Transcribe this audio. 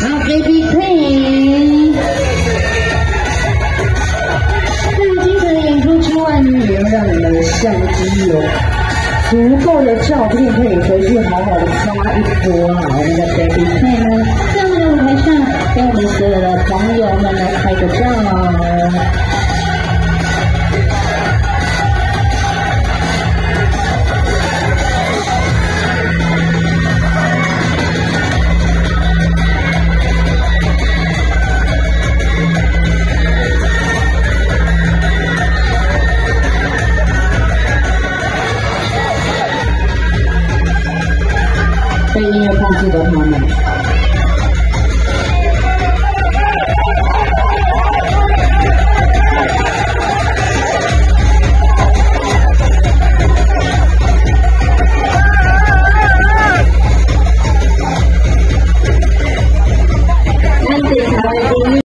好，Baby K，。在精彩的演出之外呢，也要让你们的相机有足够的照片可以回去好好的发一波啊！我们的 Baby K 呢，在我们的舞台上跟我们所有的朋友们来拍个照。Failure considered moment.